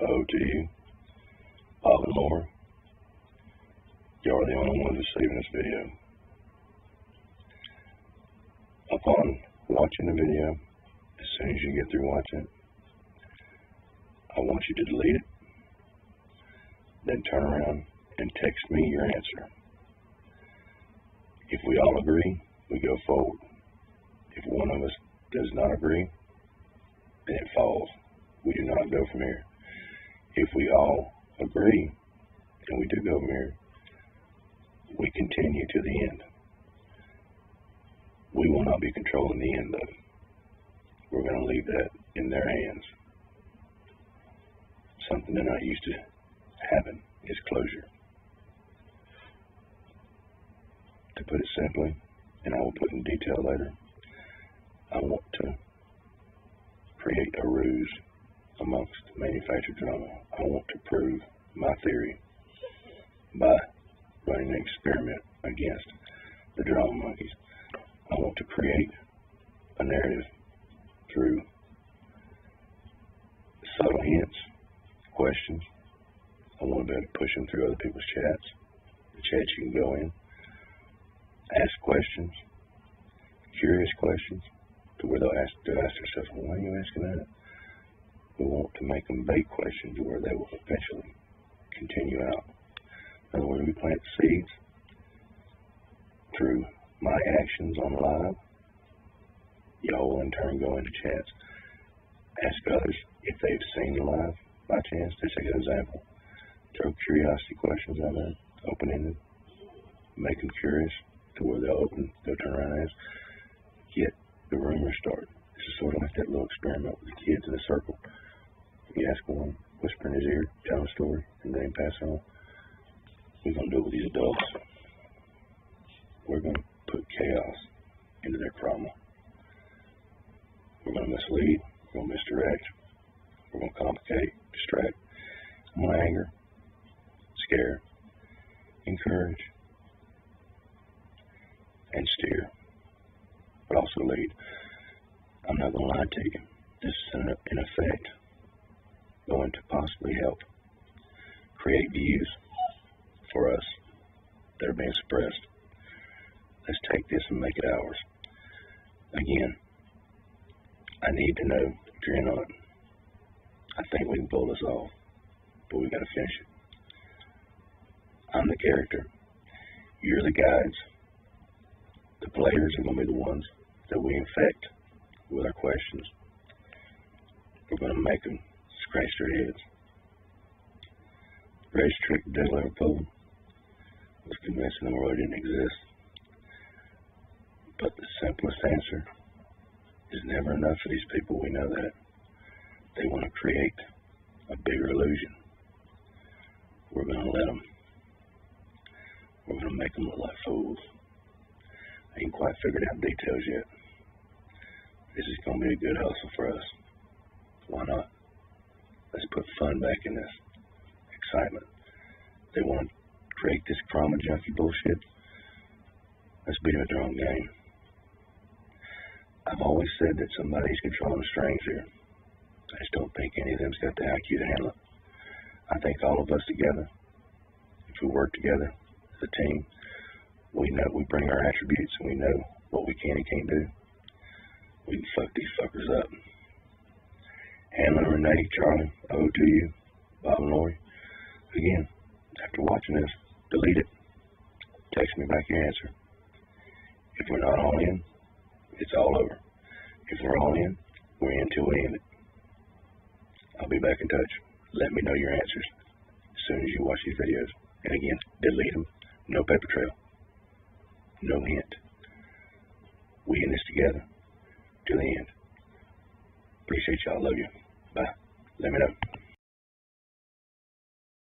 owe to you, are the only ones receiving this video. Upon watching the video, as soon as you get through watching it, I want you to delete it, then turn around and text me your answer. If we all agree, we go forward. If one of us does not agree, then it falls. We do not go from here. If we all agree and we do go here, we continue to the end. We will not be controlling the end though. We're going to leave that in their hands. Something they're not used to having is closure. To put it simply, and I will put in detail later, I want to create a ruse amongst manufactured drama. I want to prove my theory by running an experiment against the drama monkeys. I want to create a narrative through subtle hints, questions. I want to be able to push them through other people's chats. The chats you can go in, ask questions, curious questions, to where they'll ask, they'll ask themselves, well, why are you asking that? We want to make them bait questions where they will eventually continue out. Other words, we plant seeds through my actions on live. Y'all will in turn go into chats, ask others if they've seen the live by chance. Just take an example. Throw curiosity questions out there, open ended, make them curious to where they'll open, they'll turn around and ask, get the rumors started. This is sort of like that little experiment with the kids in a circle. You ask one, whisper in his ear, tell a story, and then pass on. We're going to do it with these adults. We're going to put chaos into their trauma. We're going to mislead. We're going to misdirect. We're going to complicate, distract. I'm going to anger, scare, encourage, and steer, but also lead. I'm not going to lie to you. This is, in effect, going to possibly help create views for us that are being suppressed. Let's take this and make it ours. Again, I need to know if you're in on it. I think we can pull this off, but we got to finish it. I'm the character. You're the guides. The players are going to be the ones that we infect with our questions. We're going to make them scratch their heads. The greatest trick the devil ever pulled was convincing the world didn't exist. But the simplest answer is never enough for these people. We know that. They want to create a bigger illusion. We're going to let them. We're going to make them look like fools. I ain't quite figured out details yet. This is going to be a good hustle for us. Why not? Let's put fun back in this. Excitement. They want to create this trauma junkie bullshit. Let's beat their own game. I've always said that somebody's controlling the strings here. I just don't think any of them's got the IQ to handle it. I think all of us together, if we work together as a team, we know we bring our attributes and we know what we can and can't do. We can fuck these fuckers up. Hamlin, Renee, Charlie, owe to you, Bob and Lori. Again, after watching this, delete it. Text me back your answer. If we're not all in, it's all over. If we're all in, we're in till we end it. I'll be back in touch. Let me know your answers as soon as you watch these videos. And again, delete them. No paper trail. No hint. We in this together till the end. Appreciate y'all. Love you. Bye. Let me know.